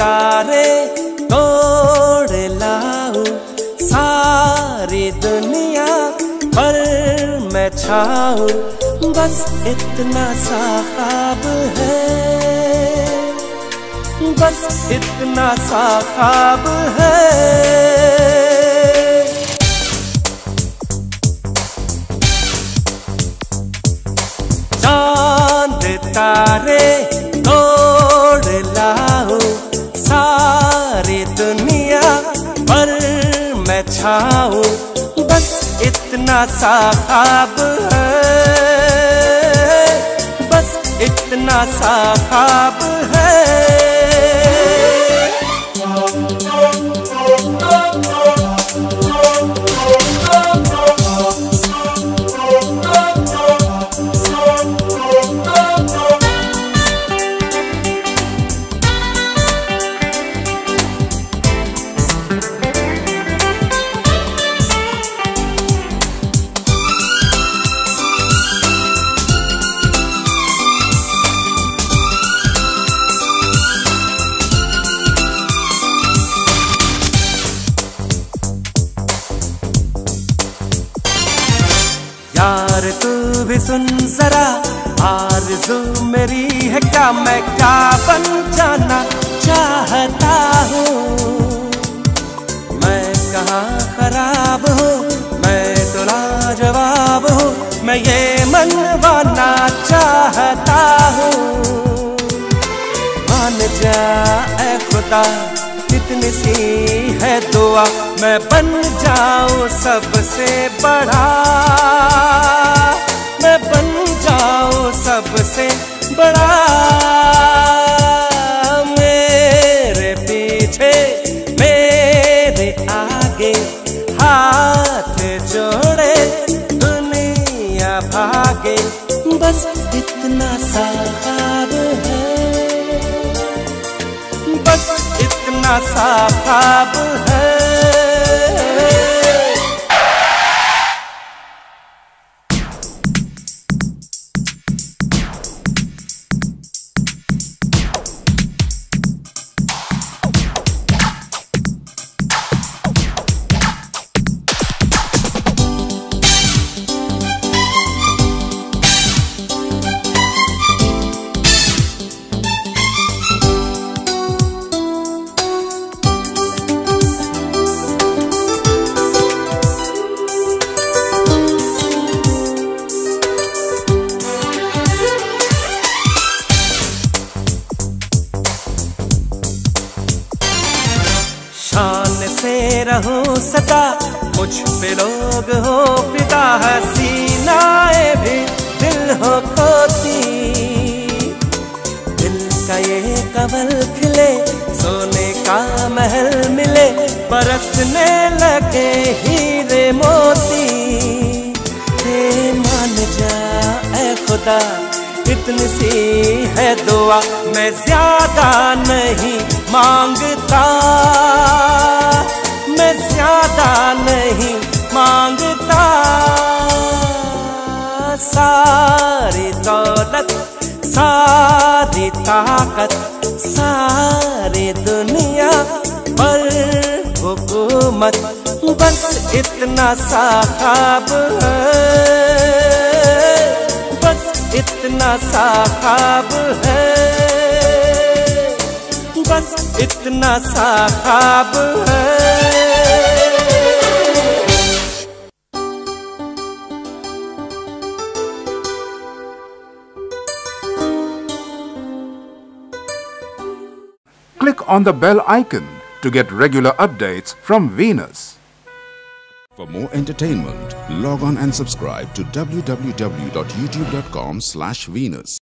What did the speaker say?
तारे तोड़ लाऊं सारी दुनिया पर मैं छाऊं। बस इतना सा है। बस इतना सा है। चाँद तारे तोड़ लाओ मैं बस इतना सा ख्वाब है। बस इतना सा ख्वाब है। यार तू भी सुन जरा। आरज़ू मेरी है क्या? मैं क्या बन जाना चाहता हूँ? मैं कहाँ खराब हूँ? मैं तो लाजवाब हूँ। मैं ये मनवाना चाहता हूँ। मान जा खुदा, कितनी सी है दुआ। मैं बन जाऊँ सबसे बड़ा। बड़ा मेरे पीछे, मेरे आगे हाथ जोड़े, दुनिया भागे। बस इतना सा है। बस इतना सा है। से रहूँ सदा। मुझ पे लोग हो फिदा हसीनाए भी दिल हो खोती। दिल का ये कमल खिले, सोने का महल मिले, बरसने लगे हीरे मोती। हे मान जा, ऐ खुदा, इतनी सी है दुआ मैं ज़्यादा नहीं माँगता। ज़्यादा नहीं माँगता। सारी दौलत, सारी ताकत, सारी दुनिया पर हुकूमत। बस इतना सा ख्वाब है। बस इतना सा ख्वाब है। बस इतना सा ख्वाब है। On the bell icon to get regular updates from Venus. For more entertainment, log on and subscribe to www.youtube.com slash Venus.